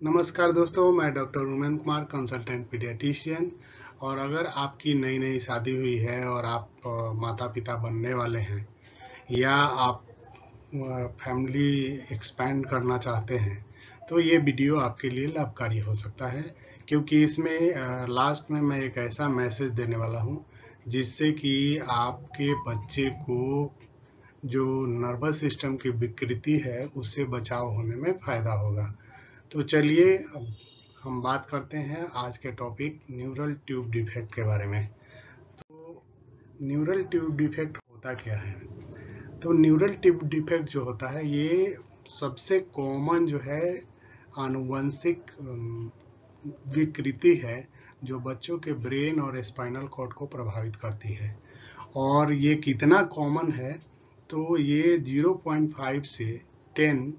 नमस्कार दोस्तों, मैं doctor Umen Kumar consultant paediatrician और अगर आपकी नई नई शादी हुई है और आप माता पिता बनने वाले हैं, या आप फैमिली एक्सपैंड करना चाहते हैं तो ये वीडियो आपके लिए लाभकारी हो सकता है। क्योंकि इसमें लास्ट में मैं एक ऐसा मैसेज देने वाला हूँ, जिससे कि आपके बच्चे को जो नर्वस सिस्टम की विकृति है, उससे बचाव होने में फ़ायदा होगा। तो चलिए अब हम बात करते हैं आज के टॉपिक न्यूरल ट्यूब डिफेक्ट के बारे में। तो न्यूरल ट्यूब डिफेक्ट होता क्या है? तो न्यूरल ट्यूब डिफेक्ट जो होता है, ये सबसे कॉमन जो है, आनुवंशिक विकृति है जो बच्चों के ब्रेन और स्पाइनल कॉर्ड को प्रभावित करती है। और ये कितना कॉमन है तो ये 0.5 से 10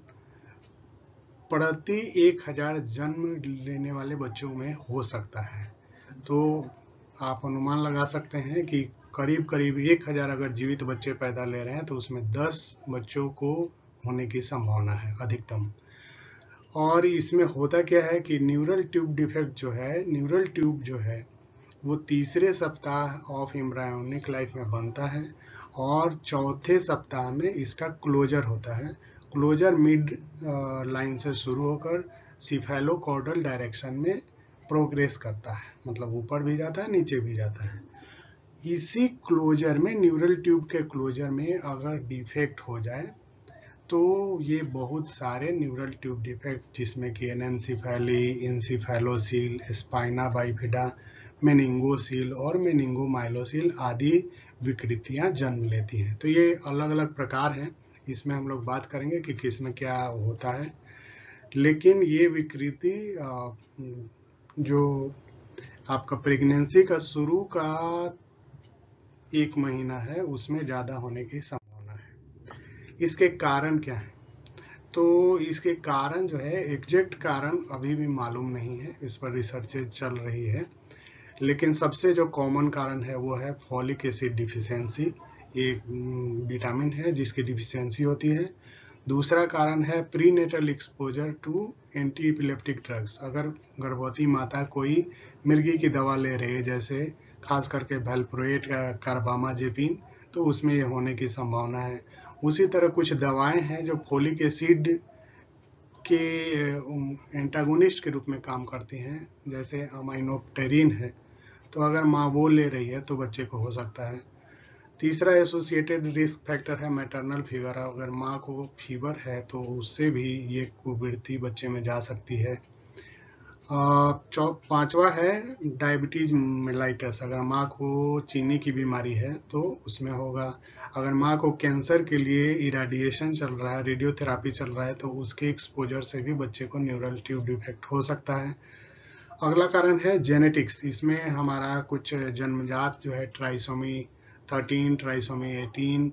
प्रति एक हज़ार जन्म लेने वाले बच्चों में हो सकता है। तो आप अनुमान लगा सकते हैं कि करीब करीब एक हज़ार अगर जीवित बच्चे पैदा ले रहे हैं तो उसमें दस बच्चों को होने की संभावना है, अधिकतम। और इसमें होता क्या है कि न्यूरल ट्यूब डिफेक्ट जो है, न्यूरल ट्यूब जो है, वो तीसरे सप्ताह ऑफ़ एम्ब्रायोनिक लाइफ में बनता है और चौथे सप्ताह में इसका क्लोजर होता है। क्लोजर मिड लाइन से शुरू होकर सिफेलोकॉर्डल डायरेक्शन में प्रोग्रेस करता है। मतलब ऊपर भी जाता है, नीचे भी जाता है। इसी क्लोजर में न्यूरल ट्यूब के क्लोजर में अगर डिफेक्ट हो जाए तो ये बहुत सारे न्यूरल ट्यूब डिफेक्ट जिसमें कि एनएनसीफेली इंसिफेलोसील स्पाइना बाइफिडा मेनिंगोसील और मेनिंगोमाइलोसील आदि विकृतियाँ जन्म लेती हैं। तो ये अलग अलग प्रकार हैं। इसमें हम लोग बात करेंगे कि किसमें क्या होता है। लेकिन ये विकृति जो आपका प्रेगनेंसी का शुरू का एक महीना है, उसमें ज़्यादा होने की संभावना है। इसके कारण क्या है? तो इसके कारण जो है, एग्जैक्ट कारण अभी भी मालूम नहीं है, इस पर रिसर्च चल रही है। लेकिन सबसे जो कॉमन कारण है, वो है फॉलिक एसिड डिफिशियंसी एक विटामिन है जिसकी डिफिशियंसी होती है। दूसरा कारण है prenatal exposure to anti epileptic drugs अगर गर्भवती माता कोई मिर्गी की दवा ले रही है, जैसे खास करके वेल्प्रोएट कार्बामा जेपिन तो उसमें ये होने की संभावना है। उसी तरह कुछ दवाएँ हैं जो फोलिक एसिड के एंटागोनिस्ट के रूप में काम करती हैं, जैसे अमाइनोप्टेरिन है। तो अगर माँ वो ले रही है तो बच्चे को हो सकता है। तीसरा एसोसिएटेड रिस्क फैक्टर है मैटरनल फीवर अगर माँ को फीवर है तो उससे भी ये कुवृत्ति बच्चे में जा सकती है। पांचवा है डायबिटीज़ मेलाइटस अगर माँ को चीनी की बीमारी है तो उसमें होगा। अगर माँ को कैंसर के लिए इराडिएशन चल रहा है रेडियोथेरापी चल रहा है तो उसके एक्सपोजर से भी बच्चे को न्यूरल ट्यूब डिफेक्ट हो सकता है। अगला कारण है जेनेटिक्स इसमें हमारा कुछ जन्मजात जो है trisomy thirteen trisomy eighteen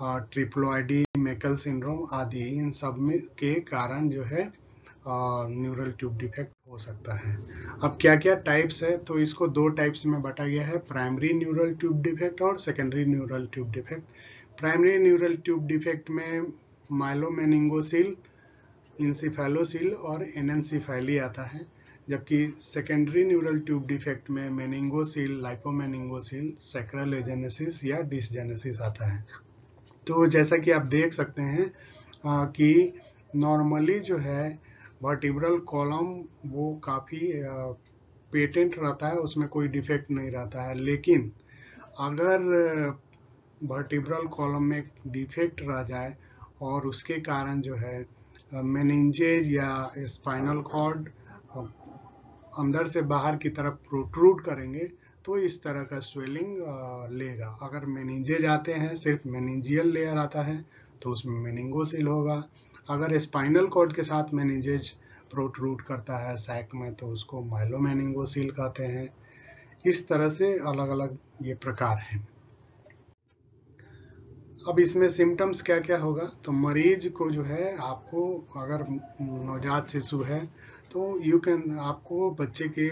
triploidy Meckel syndrome आदि, इन सब में के कारण जो है न्यूरल ट्यूब डिफेक्ट हो सकता है। अब क्या क्या टाइप्स है? तो इसको दो टाइप्स में बांटा गया है प्राइमरी न्यूरल ट्यूब डिफेक्ट और secondary neural tube defect primary neural tube defect में माइलोमेनिंगोसिल इंसिफेलोसिल और एनएनसिफेली आता है। जबकि सेकेंडरी न्यूरल ट्यूब डिफेक्ट में मेनिंगोसिल लाइपोमेनिंगोसिल सेक्रल एजेनेसिस या डिसजेनेसिस आता है। तो जैसा कि आप देख सकते हैं आ, कि नॉर्मली जो है वर्टिब्रल कॉलम वो काफ़ी पेटेंट रहता है उसमें कोई डिफेक्ट नहीं रहता है। लेकिन अगर वर्टिब्रल कॉलम में डिफेक्ट रह जाए और उसके कारण जो है मेनिंजेज या स्पाइनल कॉर्ड अंदर से बाहर की तरफ़ प्रोट्रूड करेंगे तो इस तरह का स्वेलिंग लेगा। अगर मेनिंजेज आते हैं, सिर्फ़ मेनिंजियल लेयर आता है तो उसमें मेनिंगोसिल होगा। अगर स्पाइनल कॉर्ड के साथ मेनिंजेज प्रोट्रूड करता है सैक में तो उसको माइलोमेनिंगोसिल कहते हैं। इस तरह से अलग अलग ये प्रकार हैं। अब इसमें सिम्टम्स क्या क्या होगा? तो मरीज़ को जो है, आपको अगर नवजात शिशु है तो यू कैन आपको बच्चे के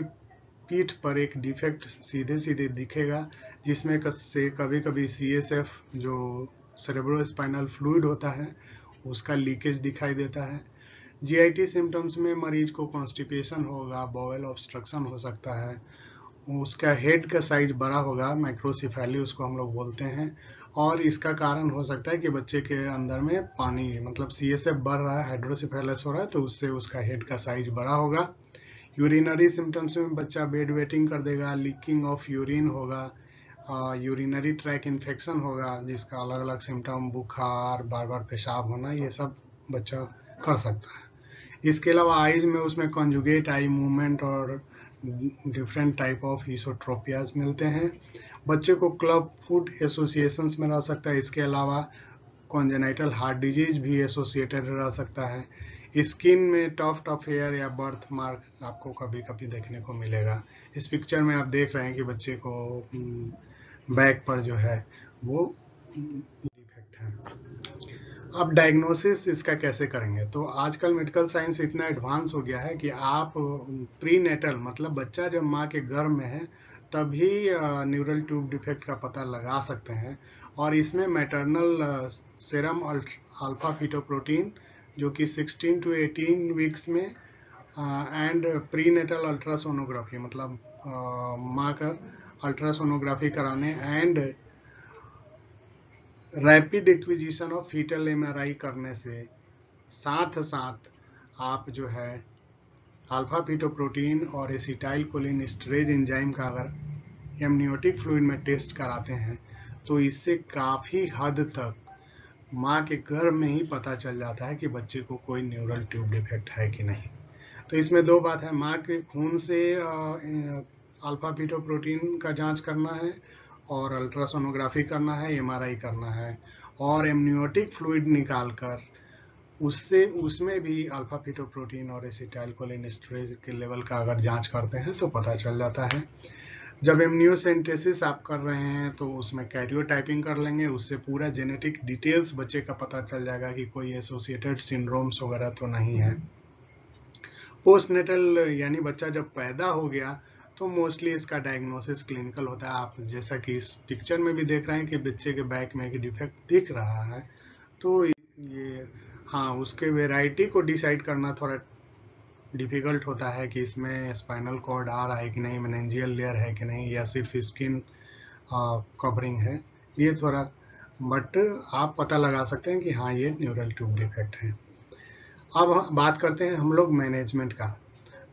पीठ पर एक डिफेक्ट सीधे सीधे दिखेगा, जिसमें से कभी कभी सी एस एफ़ जो सेरेब्रो स्पाइनल फ्लूड होता है, उसका लीकेज दिखाई देता है। जीआईटी सिम्टम्स में मरीज़ को कॉन्स्टिपेशन होगा बॉवेल ऑब्स्ट्रक्शन हो सकता है उसका हेड का साइज़ बड़ा होगा माइक्रोसिफेली उसको हम लोग बोलते हैं। और इसका कारण हो सकता है कि बच्चे के अंदर में पानी मतलब सी एस एफ़ बढ़ रहा है हाइड्रोसिफेलस हो रहा है तो उससे उसका हेड का साइज़ बड़ा होगा। यूरिनरी सिम्टम्स में बच्चा बेड वेटिंग कर देगा लीकिंग ऑफ़ यूरिन होगा यूरिनरी ट्रैक इन्फेक्शन होगा, जिसका अलग अलग सिम्टम बुखार बार बार पेशाब होना, ये सब बच्चा कर सकता है। इसके अलावा आईज में उसमें कॉन्जुगेट आई मूवमेंट और डिफरेंट टाइप ऑफ़ ईसोट्रोपियाज मिलते हैं। बच्चे को क्लब फ़ूड एसोसिएशन में रह सकता है। इसके अलावा कॉन्जेनाइटल हार्ट डिज़ीज़ भी एसोसिएटेड रह सकता है। स्किन में टफ टफ हेयर या बर्थ मार्क आपको कभी कभी देखने को मिलेगा। इस पिक्चर में आप देख रहे हैं कि बच्चे को बैक पर जो है, वो अब डायग्नोसिस इसका कैसे करेंगे? तो आजकल मेडिकल साइंस इतना एडवांस हो गया है कि आप प्री नेटल मतलब बच्चा जब माँ के गर्भ में है, तभी न्यूरल ट्यूब डिफेक्ट का पता लगा सकते हैं। और इसमें मैटरनल सेरम अल्फ़ा फीटोप्रोटीन जो कि 16 टू 18 वीक्स में एंड प्री नेटल अल्ट्रासोनोग्राफी मतलब माँ का अल्ट्रासोनोग्राफी कराने and rapid acquisition of fetal MRI करने से साथ साथ आप जो है अल्फ़ा फीटोप्रोटीन और एसिटाइल कोलिन स्ट्रेज एंजाइम का अगर एमनियोटिक फ्लूइड में टेस्ट कराते हैं तो इससे काफ़ी हद तक माँ के गर्भ में ही पता चल जाता है कि बच्चे को कोई न्यूरल ट्यूब डिफेक्ट है कि नहीं। तो इसमें दो बात है, माँ के खून से अल्फ़ा बीटा प्रोटीन का जाँच करना है और अल्ट्रासोनोग्राफी करना है एमआरआई करना है और एमनियोटिक फ्लूइड निकालकर उससे, उसमें भी अल्फ़ा प्रोटीन और एसिटाइल कोलिनस्ट्रेज के लेवल का अगर जाँच करते हैं तो पता चल जाता है। जब एमनियोसेंटेसिस आप कर रहे हैं तो उसमें कैरियो टाइपिंग कर लेंगे, उससे पूरा जेनेटिक डिटेल्स बच्चे का पता चल जाएगा कि कोई एसोसिएटेड सिंड्रोम्स वगैरह तो नहीं है। पोस्ट नेटल यानी बच्चा जब पैदा हो गया तो मोस्टली इसका डायग्नोसिस क्लिनिकल होता है। आप जैसा कि इस पिक्चर में भी देख रहे हैं कि बच्चे के बैक में एक डिफेक्ट दिख रहा है। तो ये हाँ उसके वेराइटी को डिसाइड करना थोड़ा डिफ़िकल्ट होता है कि इसमें स्पाइनल कॉर्ड आ रहा है कि नहीं मेनेंजियल लेयर है कि नहीं, या सिर्फ़ स्किन कवरिंग है। ये थोड़ा बट आप पता लगा सकते हैं कि हाँ ये न्यूरल ट्यूब डिफेक्ट है। अब बात करते हैं हम लोग मैनेजमेंट का।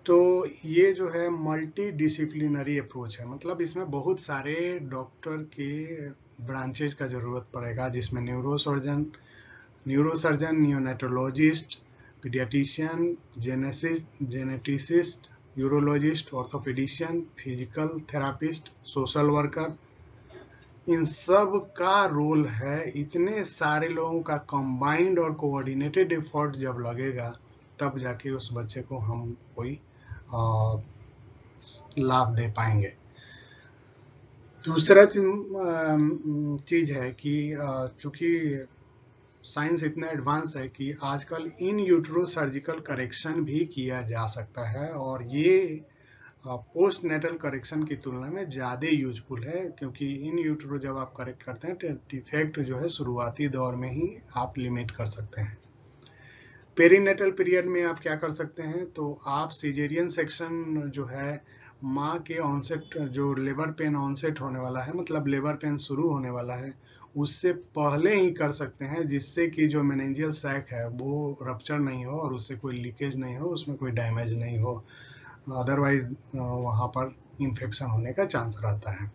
तो ये जो है मल्टी डिसिप्लिनरी अप्रोच है। मतलब इसमें बहुत सारे डॉक्टर के ब्रांचेज का ज़रूरत पड़ेगा, जिसमें neurosurgeon neurosurgeon neonatologist paediatrician geneticist geneticist urologist orthopaedician physical therapist social worker इन सब का रोल है इतने सारे लोगों का कंबाइंड और कोऑर्डिनेटेड एफर्ट जब लगेगा, तब जाके उस बच्चे को हम कोई लाभ दे पाएँगे। दूसरा चीज़ है कि चूँकि साइंस इतना एडवांस है कि आजकल इन यूट्रो सर्जिकल करेक्शन भी किया जा सकता है और ये पोस्ट नेटल करेक्शन की तुलना में ज़्यादा यूजफुल है क्योंकि इन यूट्रो जब आप करेक्ट करते हैं डिफेक्ट जो है शुरुआती दौर में ही आप लिमिट कर सकते हैं। पेरीनेटल पीरियड में आप क्या कर सकते हैं? तो आप सीजेरियन सेक्शन जो है, माँ के ऑनसेट जो लेबर पेन ऑनसेट होने वाला है मतलब लेबर पेन शुरू होने वाला है, उससे पहले ही कर सकते हैं, जिससे कि जो मैनेजियल सैक है, वो रप्चर नहीं हो और उससे कोई लीकेज नहीं हो, उसमें कोई डैमेज नहीं हो। अदरवाइज़ वहाँ पर इन्फेक्शन होने का चांस रहता है।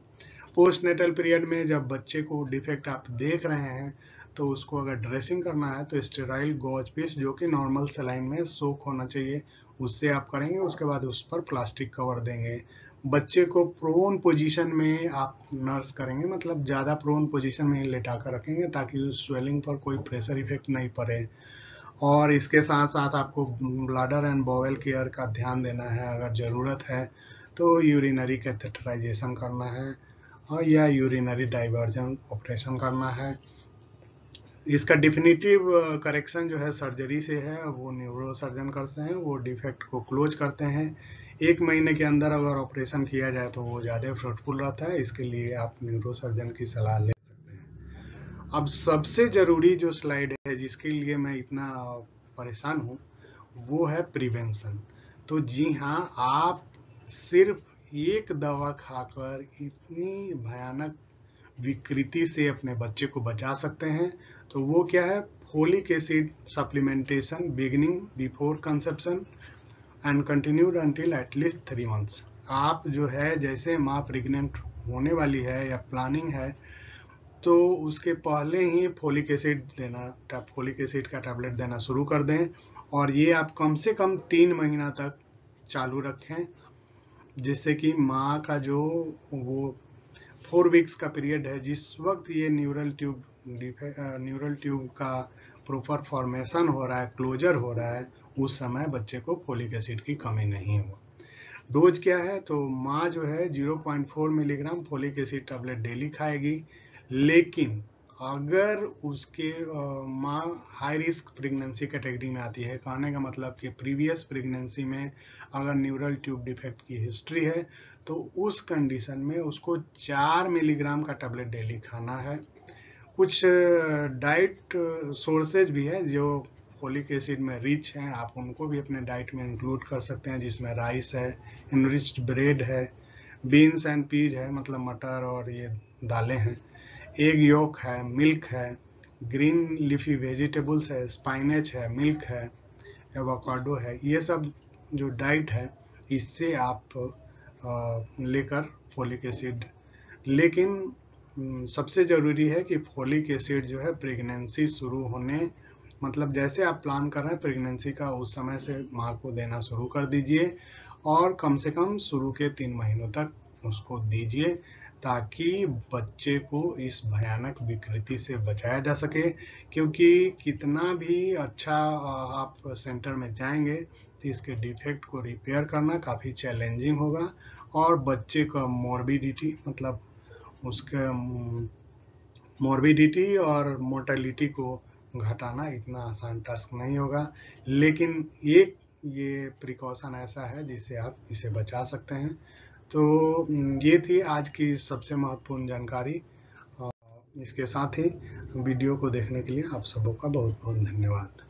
पोस्ट नेटल पीरियड में जब बच्चे को डिफेक्ट आप देख रहे हैं तो उसको अगर ड्रेसिंग करना है तो स्टेराइल गॉज पीस जो कि नॉर्मल सलाइन में सोख होना चाहिए, उससे आप करेंगे। उसके बाद उस पर प्लास्टिक कवर देंगे। बच्चे को प्रोन पोजीशन में आप नर्स करेंगे। मतलब ज़्यादा प्रोन पोजीशन में लेटा कर रखेंगे ताकि उस स्वेलिंग पर कोई प्रेशर इफ़ेक्ट नहीं पड़े। और इसके साथ साथ आपको ब्लाडर एंड बॉवेल केयर का ध्यान देना है अगर ज़रूरत है तो यूरिनरी कैथेटराइजेशन करना है, और या यूरिनरी डाइवर्जन ऑपरेशन करना है। इसका डिफिनेटिव करेक्शन जो है सर्जरी से है वो न्यूरो सर्जन करते हैं, वो डिफेक्ट को क्लोज करते हैं। एक महीने के अंदर अगर ऑपरेशन किया जाए तो वो ज़्यादा फ्रूटफुल रहता है, इसके लिए आप न्यूरोसर्जन की सलाह ले सकते हैं। अब सबसे ज़रूरी जो स्लाइड है, जिसके लिए मैं इतना परेशान हूँ, वो है प्रिवेंशन तो जी हाँ आप सिर्फ़ एक दवा खाकर इतनी भयानक विकृति से अपने बच्चे को बचा सकते हैं। तो वो क्या है? Folic acid supplementation beginning before conception and continued until at least three months आप जो है, जैसे माँ प्रेग्नेंट होने वाली है या प्लानिंग है तो उसके पहले ही फोलिक एसिड देना फोलिक एसिड का टैबलेट देना शुरू कर दें और ये आप कम से कम तीन महीना तक चालू रखें, जिससे कि माँ का जो वो फोर वीक्स का पीरियड है, जिस वक्त ये न्यूरल ट्यूब न्यूरल ट्यूब का प्रॉपर फॉर्मेशन हो रहा है, क्लोजर हो रहा है, उस समय बच्चे को फोलिक एसिड की कमी नहीं हो डोज क्या है? तो माँ जो है 0.4 milligram folic acid tablet daily खाएगी, लेकिन अगर उसके माँ हाई रिस्क प्रेगनेंसी कैटेगरी में आती है, कहने का मतलब कि प्रीवियस प्रेगनेंसी में अगर न्यूरल ट्यूब डिफेक्ट की हिस्ट्री है तो उस कंडीशन में उसको चार मिलीग्राम का टैबलेट डेली खाना है। कुछ डाइट सोर्सेज भी है जो फोलिक एसिड में रिच हैं, आप उनको भी अपने डाइट में इंक्लूड कर सकते हैं, जिसमें राइस है इनरिच्ड ब्रेड है बीन्स एंड पीज है मतलब मटर और ये दालें हैं। एग योक है मिल्क है ग्रीन लिफी वेजिटेबल्स है स्पाइनेच है मिल्क है एवोकाडो है, ये सब जो डाइट है, इससे आप लेकर फोलिक एसिड लेकिन सबसे ज़रूरी है कि फोलिक एसिड जो है प्रेगनेंसी शुरू होने मतलब जैसे आप प्लान कर रहे हैं प्रेगनेंसी का उस समय से माँ को देना शुरू कर दीजिए और कम से कम शुरू के तीन महीनों तक उसको दीजिए। ताकि बच्चे को इस भयानक विकृति से बचाया जा सके, क्योंकि कितना भी अच्छा आप सेंटर में जाएँगे तो इसके डिफेक्ट को रिपेयर करना काफ़ी चैलेंजिंग होगा। और बच्चे का मॉर्बिडिटी मतलब उसके मॉर्बिडिटी और मोर्टेलिटी को घटाना इतना आसान टास्क नहीं होगा। लेकिन एक, ये प्रिकॉशन ऐसा है जिससे आप इसे बचा सकते हैं। तो ये थी आज की सबसे महत्वपूर्ण जानकारी। इसके साथ ही वीडियो को देखने के लिए आप सबों का बहुत बहुत धन्यवाद।